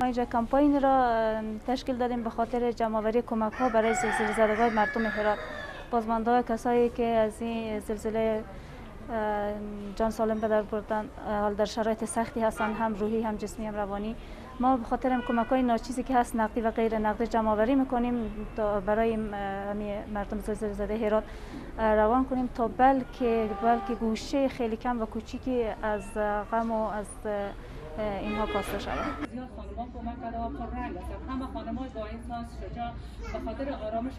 ما اینجا کمپاین را تشکیل دادیم به خاطر جمعآوری کمک ها برای زلزله زدگان مردم هرات. بازمانده کسایی که از این زلزله جان سالم به در بردن حال در شرایط سختی هستند هم روحی هم جسمی هم روانی. ما به خاطر کمک های ناچیزی که هست نقدی و غیر نقدی جمع آوری می‌کنیم تا برای مردم زلزله زده هرات روان کنیم تا بلکه بلکه گوشه خیلی کم و کوچیکی از غم و از اینها کاسته شود خانمان کمک کرده و پررنگ هستند همه خانمان با احساس شجاع به خاطر آرامش